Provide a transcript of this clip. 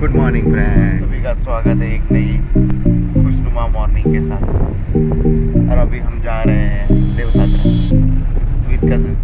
Good morning friend सभी का स्वागत है एक नई खुशनुमा मॉर्निंग के साथ। और अभी हम जा रहे हैं देवसात्रा विद कज़न